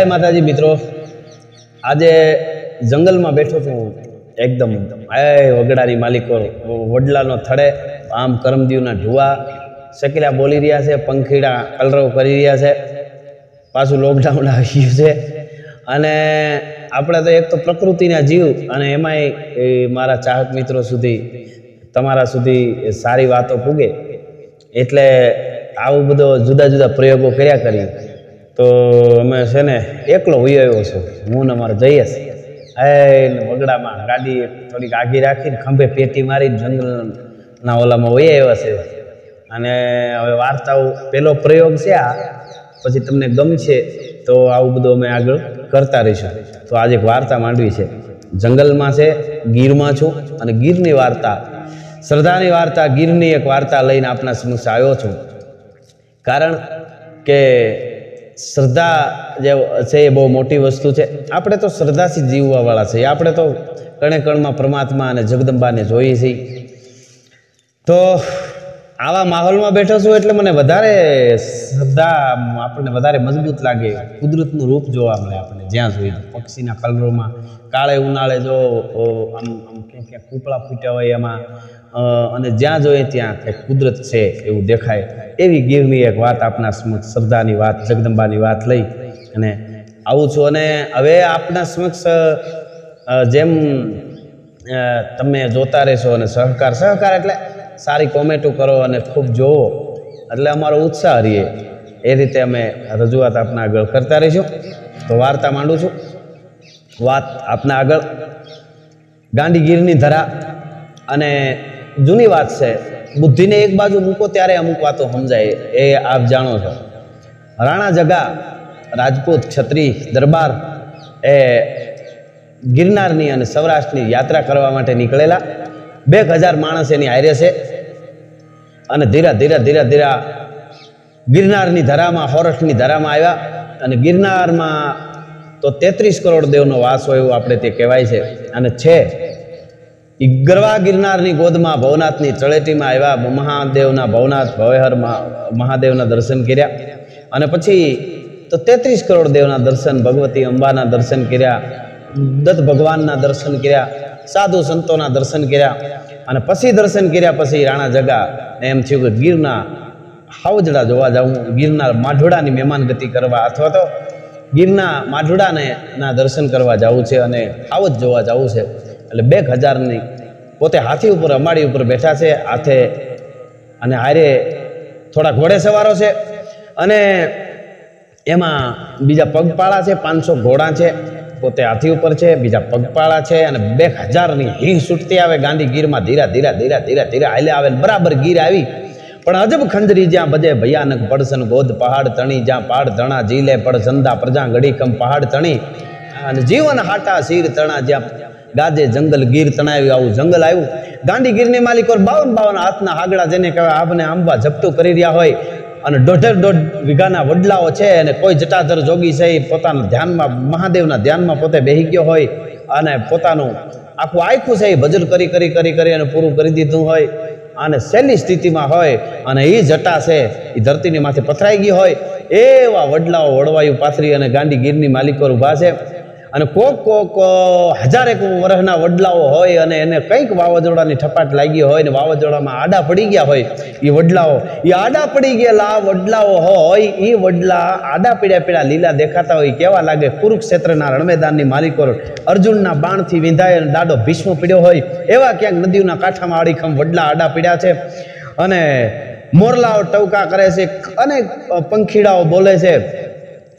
જય માતાજી મિત્રો. આજે જંગલમાં બેઠો છું એકદમ એ વગડાની માલિકો, વડલાનો થડે, આમ કરમદીવના ઢુવા, શકીલા બોલી રહ્યા છે, પંખીડા કલરવ કરી રહ્યા છે, પાછું લોકડાઉન આવી ગયું છે. અને આપણે તો એક તો પ્રકૃતિના જીવ અને એમાંય મારા ચાહક મિત્રો સુધી, તમારા સુધી સારી વાતો પૂગે. એટલે આવું બધો જુદા જુદા પ્રયોગો કર્યા કરી તો અમે છે ને એકલો વયો આવ્યો છું. હું ને અમારે જઈએ છીએ એ વગડામાં ગાડી થોડીક આગી રાખીને ખંભે પેટી મારીને જંગલના ઓલામાં વહી આવ્યા છે. અને હવે વાર્તાઓ પહેલો પ્રયોગ છે આ. પછી તમને ગમશે તો આવું બધું અમે આગળ કરતા રહીશું. તો આજે એક વાર્તા માંડવી છે. જંગલમાં છે, ગીરમાં છું અને ગીરની વાર્તા. શ્રદ્ધાની વાર્તા, ગીરની એક વાર્તા લઈને આપના સમક્ષ આવ્યો છું. કારણ કે શ્રદ્ધા જે છે એ બહુ મોટી વસ્તુ છે. આપણે તો શ્રદ્ધાથી જીવવાવાળા છીએ. આપણે તો કણે કણમાં પરમાત્મા અને જગદંબાને જોઈએ છીએ. તો આવા માહોલમાં બેઠો છું એટલે મને વધારે શ્રદ્ધા આપણને વધારે મજબૂત લાગે. કુદરતનું રૂપ જોવા મળે આપણને, જ્યાં જોઈએ પક્ષીના કલરોમાં કાળે ઉનાળે જો આમ આમ ક્યાંક ક્યાંક કૂપળા ફૂટ્યા હોય એમાં અને જ્યાં જોઈએ ત્યાં કંઈક કુદરત છે એવું દેખાય. એવી ગીરની એક વાત આપના સમક્ષ, શ્રદ્ધાની વાત, જગદંબાની વાત લઈ અને આવું છું. અને હવે આપના સમક્ષ જેમ તમે જોતા રહેશો અને સહકાર સહકાર એટલે સારી કોમેન્ટો કરો અને ખૂબ જોવો. એટલે અમારો ઉત્સાહ રહીએ. એ રીતે અમે રજૂઆત આપના આગળ કરતા રહીશું. તો વાર્તા માંડું છું. વાત આપના આગળ. ગાંધીગીરની ધરા અને જૂની વાત છે. બુદ્ધિને એક બાજુ મૂકો ત્યારે અમુક વાતો સમજાય, એ આપ જાણો છો. રાણા જગા, રાજપૂત ક્ષત્રિય, દરબાર એ ગિરનારની અને સૌરાષ્ટ્રની યાત્રા કરવા માટે નીકળેલા. બે હજાર માણસ એની હારે છે. અને ધીરા ધીરા ધીરા ધીરા ગિરનારની ધરામાં હોરઠની ધરામાં આવ્યા. અને ગિરનારમાં તો તેત્રીસ કરોડ દેવનો વાસ હોય એવું આપણે તે કહેવાય છે. અને છે ઈ ગરવા ગિરનારની ગોદમાં ભવનાથની તળેટીમાં આવ્યા મહાદેવના ભવનાથ ભવેહર મહાદેવના દર્શન કર્યા. અને પછી તો તેત્રીસ કરોડ દેવના દર્શન, ભગવતી અંબાના દર્શન કર્યા, દત્ત ભગવાનના દર્શન કર્યા, સાધુ સંતોના દર્શન કર્યા. અને પછી દર્શન કર્યા પછી રાણા જગા એમ થયું કે ગીરના હાવજડા જોવા જવું ગીરના માઢોડાની મહેમાનગતિ કરવા અથવા તો ગીરના માઢોડાને ના દર્શન કરવા જવું છે અને હાવજ જોવા જવું છે. એટલે બે હજારની પોતે હાથી ઉપર અમાડી ઉપર બેઠા છે, હાથે. અને હારે થોડા ઘોડે સવારો છે. અને એમાં બીજા પગપાળા છે, પાંચસો ઘોડા છે, પોતે હાથી ઉપર છે, બીજા પગપાળા છે, અને બે હજારની હિંગ છૂટતી આવે, ગાંધી ગીરમાં ધીરા ધીરા ધીરા ધીરા ધીરા, હાલે આવે, બરાબર ગીર આવી. પણ અજબ ખંજરી જ્યાં બધે ભયાનક પડસન ગોદ પહાડ તણી, જ્યાં પહાડ તણા જીલે પડ સંધા પ્રજા ગડીકમ પહાડ તણી. અને જીવન હાટા શીર તણા જ્યાં ગાજે જંગલ ગીર તણાવ્યું આવું જંગલ આવ્યું. ગાંધી ગીરની માલિકો બાવન બાવન હાથના હાગડા જેને કહેવાય આપને આંબા જપતું કરી રહ્યા હોય અને દોઢેર દોઢ વીઘાના વડલાઓ છે અને કોઈ જટાધર જોગી છે એ પોતાના ધ્યાનમાં, મહાદેવના ધ્યાનમાં પોતે બેહી ગયો હોય અને પોતાનું આખું આખું છે એ ભજન કરી કરી કરી કરી અને પૂરું કરી દીધું હોય. અને સહેલી સ્થિતિમાં હોય અને એ જટા છે એ ધરતીની માથે પથરાઈ ગઈ હોય. એવા વડલાઓ વડવાયું પાથરી અને ગાંડી ગીરની માલિકો ઊભા છે. અને કોક કોક હજારેક વર્ષના વડલાઓ હોય અને એને કંઈક વાવાઝોડાની ઠપાટ લાગી હોય ને વાવાઝોડામાં આડા પડી ગયા હોય એ વડલાઓ એ આડા પડી ગયેલા વડલાઓ હોય એ વડલા આડા પીડ્યા પીડા લીલા દેખાતા હોય કેવા લાગે? કુરુક્ષેત્રના રણમેદાનની માલિકો અર્જુનના બાણથી વિંધાયેલ દાડો ભીષ્મ પીડ્યો હોય, એવા ક્યાંક નદીઓના કાંઠામાં આડીખમ વડલા આડા પીડ્યા છે. અને મોરલાઓ ટવકા કરે છે, અને પંખીડાઓ બોલે છે.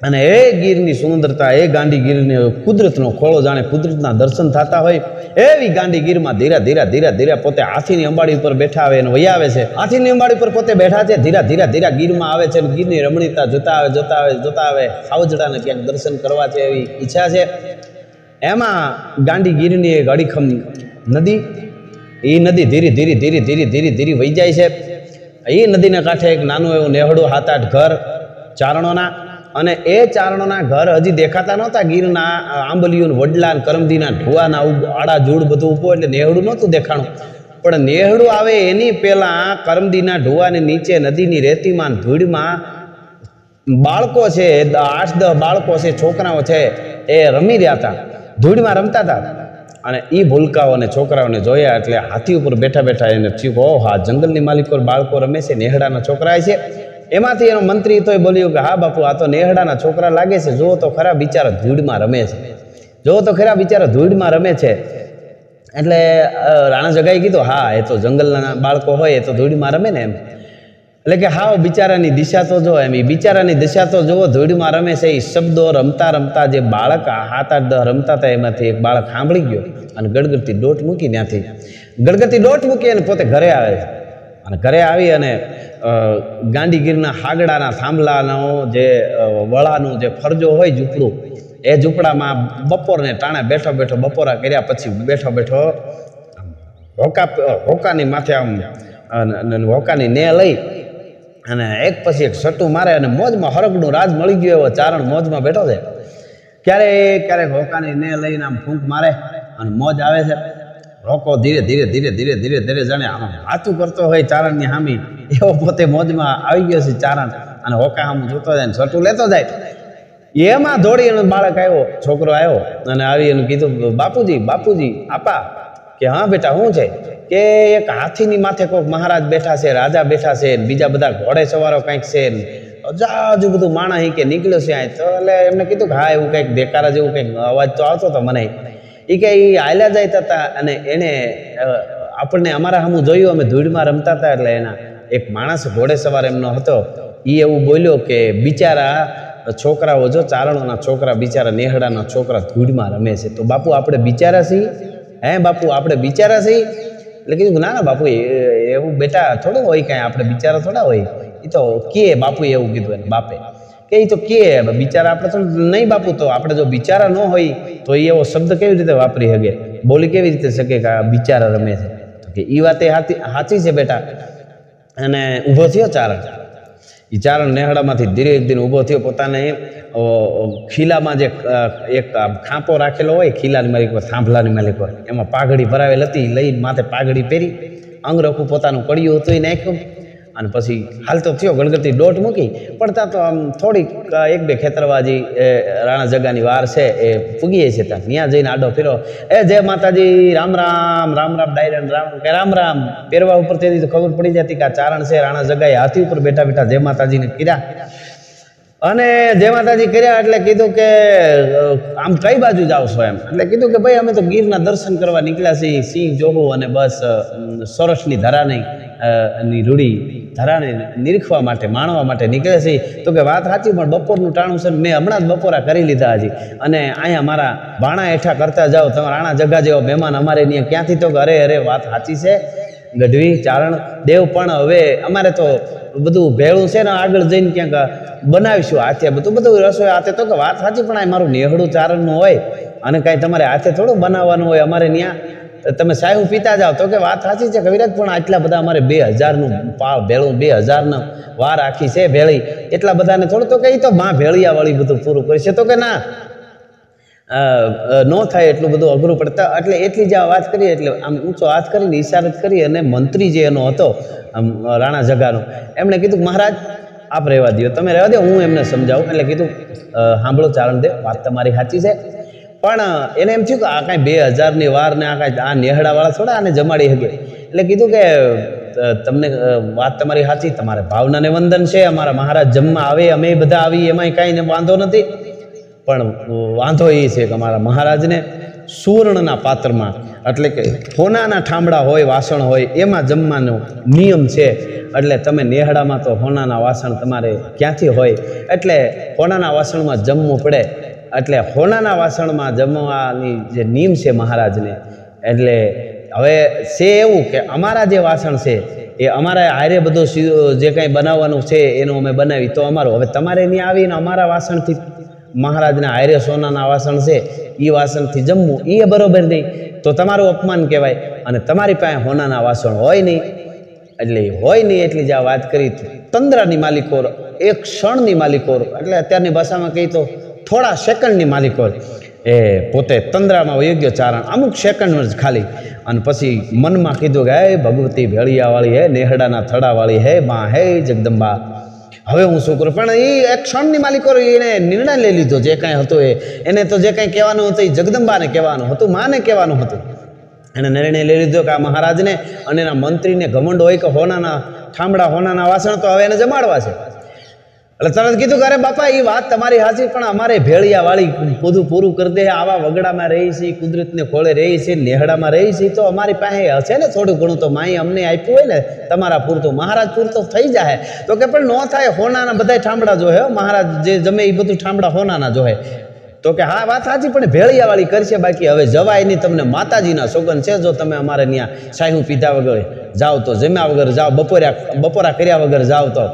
અને એ ગીરની સુંદરતા, એ ગાંડી ગીરની કુદરતનો ખોળો જાણે કુદરતના દર્શન થતા હોય, એવી ગાંડી ગીરમાં ધીરા ધીરા ધીરા ધીરા પોતે હાથીની અંબાડી ઉપર બેઠા આવે અને વૈયા આવે છે. હાથીની અંબાડી ઉપર પોતે બેઠા છે, ધીરા ધીરા ધીરા ગીરમાં આવે છે ગીરની રમણીતા જોતા આવે જોતા આવે જોતા આવે, સાવજડાને ક્યાંક દર્શન કરવા છે એવી ઈચ્છા છે. એમાં ગાંડી ગીરની એક અડીખમ નદી એ નદી ધીરે ધીરે ધીરે ધીરે ધીરે ધીરે વહી જાય છે. એ નદીના કાંઠે એક નાનું એવું નેહડું હાથ આઠ ઘર, ચારણોના અને એ ચારણોના ઘર હજી દેખાતા નહોતા. ગીરના આંબલિયું વડલા કરમદીના ઢુવાના ઉભ- આડા, જૂડ બધું ઊભો એટલે નેહડું નહોતું દેખાણું. પણ નેહડું આવે એની પહેલાં કરમદીના ઢુવાની નીચે નદીની રેતીમાં ધૂળમાં બાળકો છે આઠ દસ બાળકો છે, છોકરાઓ છે, એ રમી રહ્યા હતા. ધૂળમાં રમતા હતા. અને એ ભૂલકાઓને છોકરાઓને જોયા એટલે હાથી ઉપર બેઠા બેઠા એને થયું હા જંગલની માલિકો બાળકો રમે છે, નેહડાના છોકરા છે. એમાંથી એનો મંત્રી તોય બોલ્યું કે, હા બાપુ, આ તો નેહડાના છોકરા લાગે છે. જુઓ તો ખરા બિચારા ધૂળમાં રમે છે. જુઓ તો ખરા બિચારા ધૂળમાં રમે છે. એટલે રાણા જગાએ કીધું, હા, એ તો જંગલના બાળકો હોય, એ તો ધૂળમાં રમે ને એમ. એટલે કે, હાવ બિચારાની દિશા તો જો એમ એ બિચારાની દિશા તો જુઓ, ધૂળમાં રમે છે. એ શબ્દો રમતા રમતા જે બાળક હાથ આઠ રમતા હતા એમાંથી એક બાળક સાંભળી ગયો અને ગડગડતી દોટ મૂકી ત્યાંથી. ગડગડતી દોટ મૂકી અને પોતે ઘરે આવે અને ઘરે આવી અને અ, ગાંડીગીરના હાગડાના થાંભલાનો જે વળાનું જે ફરજો હોય ઝૂંપડું એ ઝૂંપડામાં બપોરને ટાણે બેઠો બેઠો બપોરા કર્યા પછી બેઠો બેઠો હોકા હોકાની માથે આમ હોકાની ને લઈ અને એક પછી એક સટ્ટું મારે અને મોજમાં હરકનું રાજ મળી ગયો એવો ચારણ મોજમાં બેઠો છે. ક્યારેક ક્યારેક હોકાની ને લઈને આમ ફૂંક મારે અને મોજ આવે છે. રોકો ધીરે ધીરે ધીરે ધીરે ધીરે ધીરે જાણે વાતું કરતો હોય ચારણની હામી, એવો પોતે મોજમાં આવી ગયો છે ચારણ. અને હોકા હામું જોતો જાય સટ્ટું લેતો જાય. એમાં દોડી અને બાળક આવ્યો, છોકરો આવ્યો, અને આવી એનું કીધું, બાપુજી બાપુજી, આપા. કે, હા, બેટા શું છે? કે, એક હાથીની માથે કોઈક મહારાજ બેઠા છે, રાજા બેઠા છે બીજા બધા ઘોડે સવારો કંઈક છે અજાજુ બધું માણા કે નીકળ્યો છે અહીં. તો એટલે એમને કીધું કે, હા, એવું કંઈક દેકારા જેવું કંઈક અવાજ તો આવતો હતો મને. એ કે એ હાલ્યા જાય હતા અને એણે આપણને અમારા સામું જોયું, અમે ધૂળમાં રમતા હતા એટલે એના એક માણસ ઘોડે સવાર એમનો હતો. એ એવું બોલ્યો કે, બિચારા, છોકરાઓ જો ચારણોના છોકરા, બિચારા નેહડાના છોકરા ધૂળમાં રમે છે. તો બાપુ, આપણે બિચારા છીએ? હે બાપુ, આપણે બિચારા છીએ. એટલે કીધું ના ના, બાપુ એવું બેટા થોડું હોય કાંઈ, આપણે બિચારા થોડા હોય. એ તો કે બાપુ એવું કીધું એને, બાપે કે એ તો કે બિચારા આપણે તો નહીં બાપુ તો આપણે જો બિચારા ન હોય, તો એ એવો શબ્દ કેવી રીતે વાપરી શકે? બોલી કેવી રીતે શકે કે આ બિચારા રમે છે? તો કે એ વાત એ સાચી છે બેટા. અને ઊભો થયો ચારણ. એ ચારણ નેહડામાંથી ધીરે દિન ઊભો થયો પોતાને ખીલામાં જે એક ખાંપો રાખેલો હોય, ખીલાની માલિક થાંભલાની માલિક હોય, એમાં પાઘડી ભરાવેલ હતી, લઈને માથે પાઘડી પહેરી, અંગરખું પોતાનું કડિયું હતું એ નાખ્યું. અને પછી હાલતો થયો, ગણગતી દોટ મૂકી. પણ ત્યાં તો આમ થોડીક એક બે ખેતરવાજી, એ રાણા જગાની વાર છે, એ પૂગીએ છે ત્યાં. ત્યાં જઈને આડો ફેરો. એ જય માતાજી, રામ રામ રામ રામ, ડાયરન રામ, કે રામ રામ. પહેરવા ઉપર તેથી તો ખબર પડી જતી કે આ ચારણ છે, રાણા જગાએ હાથી ઉપર બેઠા બેઠા જય માતાજીને કીધા અને જય માતાજી કર્યા એટલે કીધું કે આમ કઈ બાજુ જાવ છો એમ? એટલે કીધું કે ભાઈ, અમે તો ગીરના દર્શન કરવા નીકળ્યા છીએ, સિંહ જોવું અને બસ સરસની ધરાની રૂડી. ધરાને નિરીખવા માટે, માણવા માટે નીકળે છે. તો કે વાત સાચી, પણ બપોરનું ટાણું છે મેં હમણાં જ બપોરા કરી લીધા હજી. અને અહીંયા મારા ભાણા હેઠા કરતા જાઓ, તમારા રાણા જગા જેવો મહેમાન અમારે ત્યાં ક્યાંથી તો કે અરે અરે, વાત સાચી છે. ગઢવી, ચારણ, દેવ, પણ હવે અમારે તો બધું ભેળું છે ને આગળ જઈને ક્યાંક બનાવીશું હાથે બધું. બધું રસોઈ હાથે તો કે વાત સાચી, પણ આ મારું નેહડું ચારણનું હોય અને કાંઈ તમારે હાથે થોડું બનાવવાનું હોય અમારે ત્યાં. તમે સાહેબ પીતા જાઓ તો કે વાત સાચી છે કવિરાજ, પણ આટલા બધા અમારે બે હજારનું પા, ભેળું બે હજારનું વાર આખી છે ભેળી. એટલા બધાને થોડું તો કે એ તો માં ભેળિયાવાળી બધું પૂરું કરશે તો કે ના? ન થાય એટલું બધું અઘરું પડતા. એટલે એટલી જ આ વાત કરીએ, એટલે આમ ઊંચો હાથ કરીને ઈશારત કરી અને મંત્રી જે એનો હતો રાણા જગાનો એમણે કીધું મહારાજ, આપ રહેવા દો તમે રહેવા દો હું એમને સમજાવું. એટલે કીધું સાંભળો ચારણ દે, વાત તમારી સાચી છે. પણ, એને એમ થયું કે આ કાંઈ બે હજારની વાર ને આ કાંઈ આ નેહડાવાળા થોડા આને જમાડી શકે. એટલે કીધું કે તમને વાત તમારી સાચી, તમારે ભાવનાને વંદન છે, અમારા મહારાજ જમવા આવે, અમે બધા આવી, એમાંય કાંઈ વાંધો નથી. પણ વાંધો એ છે કે અમારા મહારાજને સુવર્ણના પાત્રમાં, એટલે કે હોનાના ઠામડા હોય, વાસણ હોય, એમાં જમવાનો નિયમ છે. એટલે તમે નેહડામાં તો હોનાના વાસણ તમારે ક્યાંથી હોય? એટલે હોનાના વાસણમાં જમવું પડે. એટલે હોનાના વાસણમાં જમવાની જે નિયમ છે મહારાજને, એટલે હવે છે એવું કે અમારા જે વાસણ છે, એ અમારા હારે બધું જે કાંઈ બનાવવાનું છે, એનું અમે બનાવી, તો અમારું. હવે તમારે ત્યાં આવીને અમારા વાસણથી મહારાજના હારે સોનાના વાસણ છે એ વાસણથી જમવું એ બરોબર નહીં. તો તમારું અપમાન કહેવાય. અને તમારી પાસે હોનાના વાસણ હોય નહીં, એટલે હોય નહીં એટલી જ આ વાત કરી. તંદ્રાની માલિકોર એક ક્ષણની માલિકોર એટલે અત્યારની ભાષામાં કહી તો થોડા સેકન્ડની માલિકો એ પોતે તંદ્રામાં યોગ્ય ચારણ અમુક સેકન્ડ જ ખાલી. અને પછી મનમાં કીધું કે હે ભગવતી ભેળિયાવાળી હે, નેહડાના થડાવાળી હે, માં હે, જગદંબા. હવે હું શું કરું? પણ એ એક ક્ષણની માલિકો એને નિર્ણય લઈ લીધો. જે કાંઈ હતો એ. એને તો જે કાંઈ કહેવાનું હતું એ જગદંબાને કહેવાનું હતું, માને કહેવાનું હતું. એને નિર્ણય લઈ લીધો કે આ મહારાજને અને એના મંત્રીને ઘમંડ હોય કે હોનાના ઠામડા હોનાના વાસણ તો હવે એને જમાડવા છે. એટલે તરત કીધું કે અરે બાપા એ વાત તમારી હાચી, પણ અમારે ભેળિયા વાળી બધું પૂરું કરી દે. આવા વગડામાં રહી છે કુદરતને ખોળે રહી છે, નેહડામાં રહી છે, તો અમારી પાસે હશે ને થોડું ઘણું? તો માય અમને આપ્યું હોય ને, તમારા પૂરતું. મહારાજ પૂરતો થઈ જાય તો કે પણ ન થાય, હોનાના બધા ઠામડા જોહે. મહારાજ જે જમે એ બધું ઠામડા હોનાના જોહે. તો કે હા, વાત સાચી પણ ભેળિયાવાળી કરશે બાકી. હવે જવાય નહીં, તમને માતાજીના સોગન છે, જો તમે અમારે ત્યાં સાહુ પીધા વગર જાઓ તો. જમ્યા વગર જાઓ બપોરા બપોરા કર્યા વગર જાઓ તો.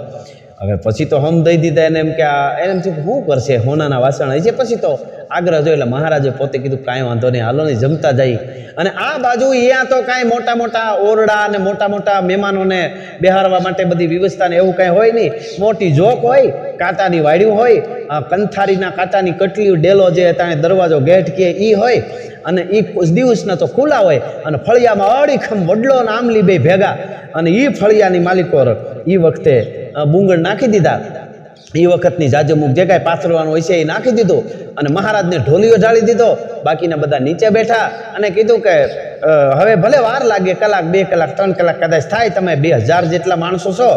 હવે પછી તો હમ દઈ દીધા એને એમ કે આ, એને એમ શું કરશે? હોનાના વાસણ હશે પછી તો આગ્રહ જોઈ એટલે મહારાજે પોતે કીધું, કાંઈ વાંધો નહીં, હાલો નહીં જમતા જાય અને આ બાજુ અહીંયા તો કાંઈ મોટા મોટા ઓરડા અને મોટા મોટા મહેમાનોને બેહારવા માટે બધી વ્યવસ્થા ને એવું કાંઈ હોય નહીં. મોટી જોક હોય, કાંટાની વાડ્યું હોય કંથારીના કાંટાની કટલી ડેલો જે ત્યાં દરવાજો ગેટ કે એ હોય, અને એ દિવસના તો ખુલ્લા હોય, અને ફળિયામાં અડીખમ વડલો અને આમલી બે ભેગા, અને એ ફળિયાની માલિકો એ વખતે બુંગળ નાખી દીધા. એ વખતની જાજમુખ જે કાંઈ પાથરવાનું હોય છે એ નાખી દીધું અને મહારાજને ઢોલીઓ ઢાળી દીધો. બાકીના બધા નીચે બેઠા અને કીધું કે હવે ભલે વાર લાગે, કલાક, બે કલાક, ત્રણ કલાક કદાચ થાય, તમે બે હજાર જેટલા માણસો છો.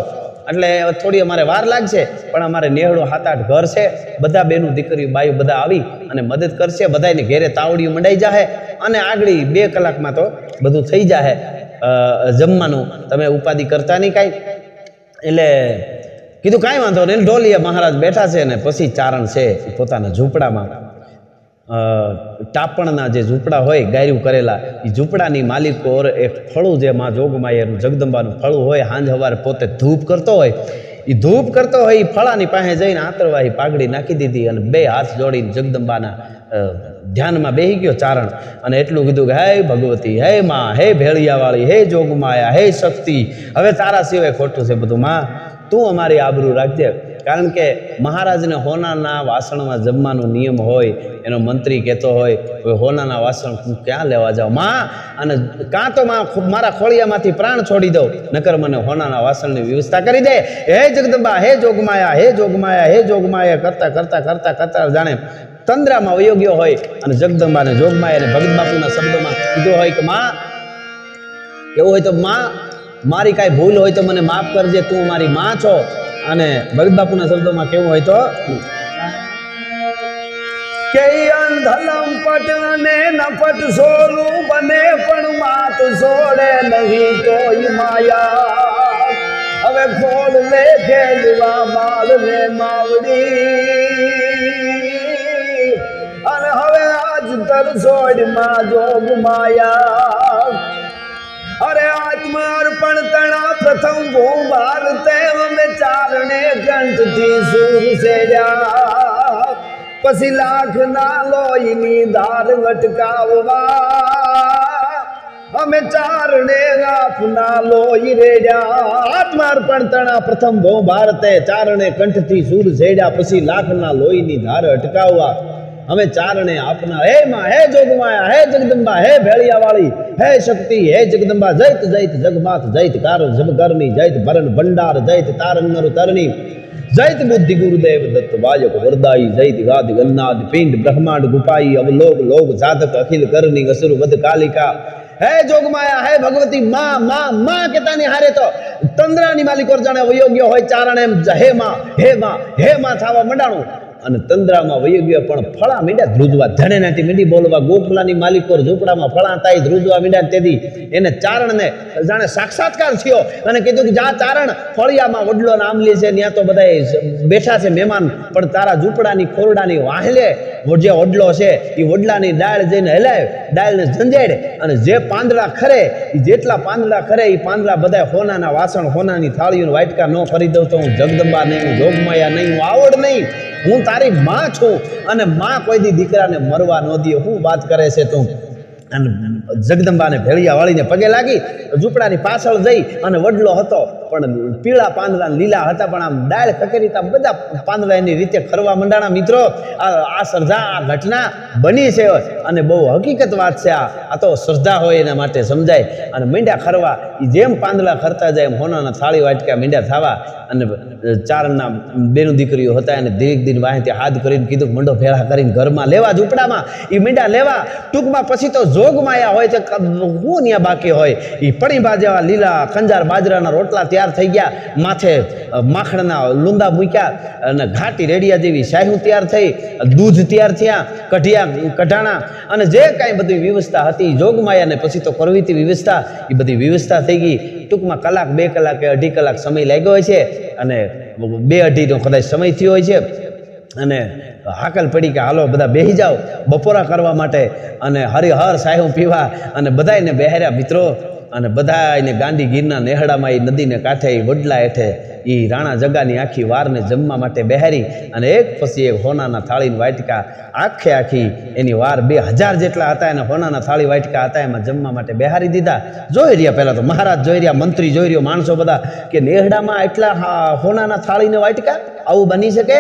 એટલે થોડી અમારે વાર લાગશે, પણ અમારે નેહળું સાત આઠ ઘર છે. બધા બેનું દીકરીઓ બાયું બધા આવી અને મદદ કરશે. બધાને ઘેરે તાવડીઓ મંડાઈ જાહે અને આગળ બે કલાકમાં તો બધું થઈ જાહે. જમવાનું તમે ઉપાધિ કરતા નહીં કાંઈ. એટલે કીધું કાંઈ વાંધો નહીં. ઢોલિયા મહારાજ બેઠા છે ને પછી ચારણ છે પોતાના ઝૂંપડામાં. ટાપણના જે ઝૂંપડા હોય, ગાયરું કરેલા, એ ઝૂંપડાની માલિકો એક ફળું જે મા જોગમાયરનું જગદંબાનું ફળું હોય હાંજ હવારે પોતે ધૂપ કરતો હોય, એ ધૂપ કરતો હોય, એ ફળાની પાસે જઈને આંતરવાહી પાઘડી નાખી દીધી અને બે હાથ જોડીને જગદંબાના ધ્યાનમાં બેહી ગયો ચારણ અને એટલું કીધું કે, હે ભગવતી, હે માં, હે ભેળિયાવાળી, હે જોગમાયા, હે શક્તિ. હવે તારા સિવાય ખોટું છે બધું, માં. તું અમારી આબરૂ રાખજે. કારણ કે મહારાજને હોનાના વાસણમાં જમવાનો નિયમ હોય, એનો મંત્રી કહેતો હોય, હવે હોનાના વાસણ હું ક્યાં લેવા જાઉં? માં, અને કાં તો માં મારા ખોળિયામાંથી પ્રાણ છોડી દઉં? નકર મને હોનાના વાસણની વ્યવસ્થા કરી દે. હે જગદંબા, હે જોગમાયા હે જોગમાયા હે જોગમાયા કરતા કરતા કરતા કરતા જાણે તંદ્રામાં વયો હોય અને જગદંબાને જોગમાયા અને ભગત બાપુના શબ્દોમાં કીધું હોય કે, માં, એવું હોય તો માં, મારી કાંઈ ભૂલ હોય તો મને માફ કરજે, તું મારી માં છો. અને ભગત બાપુના શબ્દોમાં કેવું હોય તો? કે અંધલમ પટ અને નપટ સોલું બને પણ માત સોડે નહીં કોઈ માયા. હવે ખોલ લે ખેલવા માલ ને માવડી. અને હવે આજ તર સોડમાં જોગ માયા. અરે આત્માર્પણ તણા પ્રથમ ભૂભાર તે અમે ચારણે કંઠથી સુર સેડ્યા પછી લાખ ના લોહીની ધાર લટકાવવા અમે ચારણે આપના લોહી રેડ્યા. આત્માર્પણ તણા પ્રથમ ભો ભારતે ચારણે કંઠથી સુર સેડ્યા પછી લાખના લોહીની ધાર અટકાવવા. અમે ચારણે આપના હે માં હે જોગમાયા હે જગદંબા હે ભેળિયાવાળી હે શક્તિ હે જગદંબા જૈત જૈત જગમાત જૈત કાર જબકરની જૈત ભરણ ભંડાર જૈત તારણર તરણી જૈત બુદ્ધિ ગુરુદેવ દત્ત વાયક વરદાઈ જૈત ગાદ ગન્નાદ પિંડ બ્રહ્માંડ ગુપાઈ અવલોક લોક જાતક અખિલ કરણી અસુર વદ કાલિકા હે જોગમાયા હે ભગવતી માં માં માં કેતાની હારે તો તંદ્રાની માલિકોર જાણે વયોગ્ય હોય ચારણ એમ જ હે માં હે માં હે માં થાવા મંડાણું અને તંદ્રામાં વહી ગયો પણ ફળા મીંડ્યા ધ્રુજવા. ધણે નાથી મીંડી બોલવા ગોખલાની માલિકોર ઝૂંપડામાં ફળા તાઈ ધ્રુજવા મીંડ્યા તેથી એને ચારણને જાણે સાક્ષાત્કાર થયો અને કીધું કે જા ચારણ ફળિયામાં વડલો ને આમલી છે, ત્યાં તો બધા બેઠા છે મહેમાન, પણ તારા ઝૂંપડાની ખોરડાની વાહલે જે વડલો છે એ વડલાની ડાળ જઈને હલાય, ડાળને ઝંઝેડ અને જે પાંદડા ખરે એ જેટલા પાંદડા ખરે એ પાંદડા બધા હોનાના વાસણ, હોનાની થાળીઓ વાટકા ન કરી દઉં તો હું જગદંબા નહીં, હું જોગમાયા નહીં, હું આવડ નહીં. હું તારી માં છું અને માં કોઈ દી દીકરાને મરવા ન દે. હું વાત કરે છે તું. અને જગદંબાને ભેળિયા વાળીને પગે લાગી ઝૂંપડાની પાછળ જઈ અને વડલો હતો. પણ પીળા પાંદડા લીલા હતા, પણ આમ ડાળ ખકેરી આમ બધા પાંદડા એની રીતે ખરવા મંડાણા. મિત્રો, આ આ શ્રદ્ધા, આ ઘટના બની છે અને બહુ હકીકત વાત છે આ. આ તો શ્રદ્ધા હોય એના માટે સમજાય. અને મીંડા ખરવા એ જેમ પાંદડા ખરતા જાય એમ હોનાના થાળી વાટકા મીંડા થવા. અને ચારના બેનું દીકરીઓ હતા, એને ધીરે દિન વાંહેથી હાથ કરીને કીધું મંડો ભેળા કરીને ઘરમાં લેવા ઝૂંપડામાં એ મીંડા લેવા, ટૂંકમાં પછી તો જોગમાયા હોય છે હું ત્યાં બાકી હોય. એ પડી જેવા લીલા ખંજાર બાજરાના રોટલા તૈયાર થઈ ગયા. માથે માખણના લુંદા મૂક્યા અને ઘાટી રેડિયા જેવી શાહું તૈયાર થઈ. દૂધ તૈયાર થયા, કઢિયા, કઢાણા અને જે કાંઈ બધી વ્યવસ્થા હતી જોગમાયાને પછી તો કરવી હતી વ્યવસ્થા, એ બધી વ્યવસ્થા થઈ ગઈ. ટૂંકમાં કલાક, બે કલાક કે અઢી કલાક સમય લાગ્યો હોય છે અને બે અઢીનો કદાચ સમય થયો હોય છે. અને હાકલ પડી કે હાલો બધા બેસી જાઓ, બપોરા કરવા માટે અને હરિહર સાહેબ પીવા અને બધાને બેહર્યા મિત્રો. અને બધા એને ગીરના નેહડામાં એ નદીને કાંઠે એ વડલા હેઠે એ રાણા જગાની આખી વારને જમવા માટે બેહારી અને એક પછી એક હોનાના થાળીની વાટકા આખે આખી એની વાર બે હજાર જેટલા હતા એને હોનાના થાળી વાટકા હતા, એમાં જમવા માટે બહેરી દીધા. જોઈ રહ્યા પહેલાં તો મહારાજ જોઈ રહ્યા, મંત્રી જોઈ રહ્યો, માણસો બધા કે નેહડામાં એટલા હોનાના થાળીને વાટકા આવું બની શકે?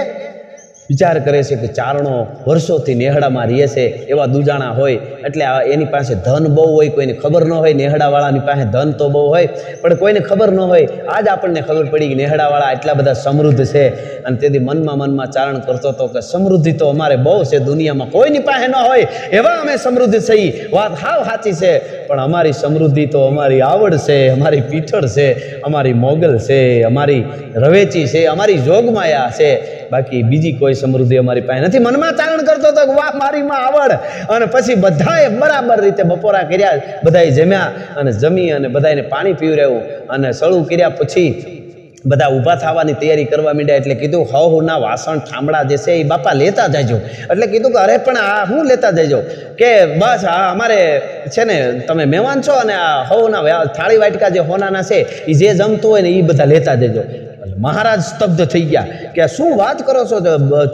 વિચાર કરે છે કે ચારણો વર્ષોથી નેહડામાં રહે છે, એવા દુજાણા હોય. એટલે એની પાસે ધન બહુ હોય, કોઈને ખબર ન હોય, નેહડાવાળાની પાસે ધન તો બહુ હોય, પણ કોઈને ખબર ન હોય, આજ આપણને ખબર પડી કે નેહડાવાળા એટલા બધા સમૃદ્ધ છે. અને તેથી મનમાં મનમાં ચારણ કરતો હતો કે સમૃદ્ધિ તો અમારે બહુ છે, દુનિયામાં કોઈની પાસે ન હોય, એવા અમે સમૃદ્ધ થઈ વાત હાવ સાચી છે, પણ અમારી સમૃદ્ધિ તો અમારી આવડ છે, અમારી પીઠળ છે, અમારી મોગલ છે, અમારી રવેચી છે, અમારી જોગમાયા છે. બાકી બીજી કોઈ સમૃદ્ધિ અમારી પાસે નથી. મનમાં ચારણ કરતો હતો વાહ, મારી માં આવડ. અને પછી બધાએ બરાબર રીતે બપોરા કર્યા. બધાએ જમ્યા અને જમી અને બધાને પાણી પીવડાવ્યું અને સળું કર્યા પછી બધા ઊભા થવાની તૈયારી કરવા માંડ્યા. એટલે કીધું, હવ હુના વાસણ ઠામડા જે છે એ બાપા લેતા જજો. એટલે કીધું કે, અરે, પણ આ હું લેતા જજો? કે, બસ, આ અમારે છે ને, તમે મહેમાન છો અને આ હવના થાળી વાટકા જે હોનાના છે એ જે જમતું હોય ને એ બધા લેતા જજો. મહારાજ સ્તબ્ધ થઈ ગયા કે શું વાત કરો છો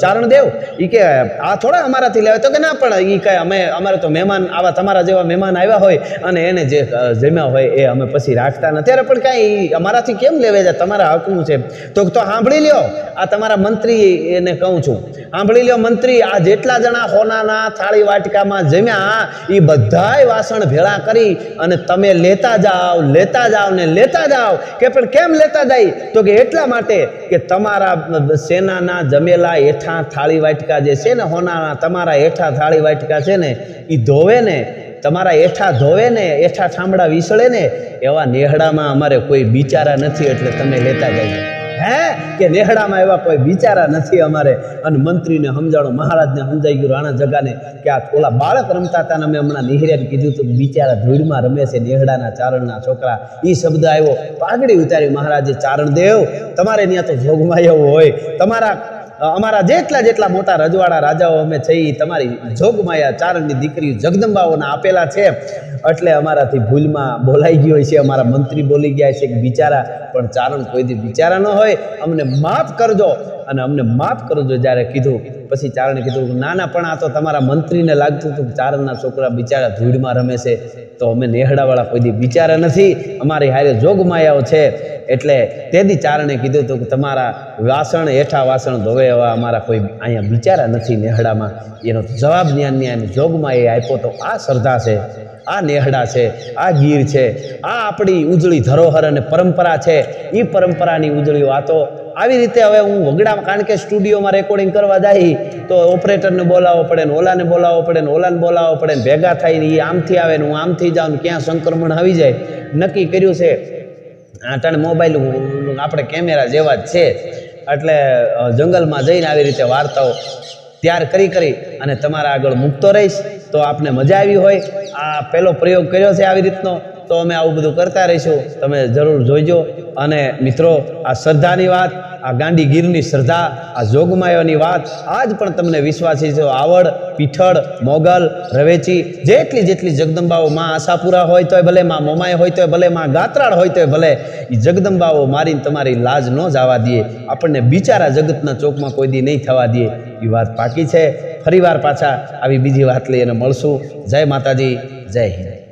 ચારણ દેવ એ કે, આ થોડા અમારાથી લેવાય. તો કે, ના, પણ એ કહે અમે, અમારે તો મહેમાન, આવા તમારા જેવા મહેમાન આવ્યા હોય અને એને જે જમ્યા હોય એ અમે પછી રાખતા ન ત્યારે પણ કાંઈ અમારાથી કેમ લેવે છે? તમારા હકનું છે. તો તો સાંભળી લ્યો, આ તમારા મંત્રી એને કહું છું. સાંભળી લ્યો મંત્રી, આ જેટલા જણા હોનાના થાળી વાટકામાં જમ્યા એ બધાય વાસણ ભેળા કરી અને તમે લેતા જાઓ લેતા જાઓ ને લેતા જાઓ. કે પણ કેમ લેતા જાય? તો કે, એટલા માટે કે તમારા સેનાના જમેલા હેઠા થાળી વાટકા જે છે ને હોનાના તમારા હેઠા થાળી વાટકા છે ને એ ધોવે ને, તમારા હેઠા ધોવે ને, હેઠા ઠામડા વિસળે ને, એવા નેહડામાં અમારે કોઈ બિચારા નથી એટલે તમે લેતા જાય હે? કે નેહડામાં એવા કોઈ બિચારા નથી અમારે. અને મંત્રીને સમજાણો, મહારાજને સમજાઈ ગયું રાણા જગાને કે આ ઓલા બાળક રમતા હતા અમે હમણાં નિહર્યાને કીધું હતું બિચારા ધૂળમાં રમે છે નેહડાના ચારણના છોકરા. એ શબ્દ આવ્યો. પાઘડી ઉતારી મહારાજે ચારણ દેવ તમારે ત્યાં તો જોગમાં એવું હોય. તમારા અમારા જેટલા જેટલા મોટા રજવાડા રાજાઓ અમે છે એ તમારી જોગમાયા ચારણની દીકરી જગદંબાઓના આપેલા છે. એટલે અમારાથી ભૂલમાં બોલાઈ ગયો છે, અમારા મંત્રી બોલી ગયા છે કે બિચારા, પણ ચારણ કોઈ દી બિચારા ન હોય. અમને માફ કરજો. અને અમને માફ કરજો જ્યારે કીધું. પછી ચારણે કીધું નાના, પણ આ તો તમારા મંત્રીને લાગતું હતું ચારણના છોકરા બિચારા ધૂળમાં રમે છે. તો અમે નેહડાવાળા કોઈ બિચારા નથી. અમારી હારે જોગમાયાઓ છે. એટલે તેથી ચારણે કીધું હતું કે તમારા વાસણ હેઠા વાસણ ધોવે એવા અમારા કોઈ અહીંયા બિચારા નથી નેહડામાં. એનો જવાબ ન્યાન ન્યાય જોગમાં એ આપ્યો તો આ શ્રદ્ધા છે, આ નેહડા છે, આ ગીર છે, આ આપણી ઉજળી ધરોહર અને પરંપરા છે. એ પરંપરાની ઉજળી વાતો આવી રીતે હવે હું વગડામાં, કારણ કે સ્ટુડિયોમાં રેકોર્ડિંગ કરવા જાય, તો ઓપરેટરને બોલાવવો પડે ને ઓલાને બોલાવવો પડે ને ઓલાને બોલાવવો પડે ને ભેગા ને એ આમથી આવે ને હું આમથી જાઉં ને ક્યાં સંક્રમણ આવી જાય. નક્કી કર્યું છે. આટાણે મોબાઈલ આપણે કેમેરા જેવા જ છે. એટલે જંગલમાં જઈને આવી રીતે વાર્તાઓ તૈયાર કરી કરી અને તમારા આગળ મૂકતો રહીશ. તો આપને મજા આવી હોય. આ પહેલો પ્રયોગ કર્યો છે આવી રીતનો. તો અમે આવું બધું કરતા રહીશું. તમે જરૂર જોઈજો. અને મિત્રો, આ શ્રદ્ધાની વાત, આ ગાંડી ગીરની શ્રદ્ધા, આ જોગમાયોની વાત, આજ પણ તમને વિશ્વાસી છે. આવડ, પીઠળ, મોગલ, રવેચી, જેટલી જેટલી જગદંબાઓ માં આશાપુરા હોય તોય ભલે, માં મોમાય હોય તોય ભલે, માં ગાત્રાળ હોય તોય ભલે એ જગદંબાઓ મારીને તમારી લાજ ન જવા દે આપણને બિચારા જગતના ચોકમાં કોઈ દી નહીં થવા દે એ વાત પાકી છે. ફરીવાર પાછા આવી બીજી વાત લઈને મળશું. જય માતાજી, જય હિન્દ.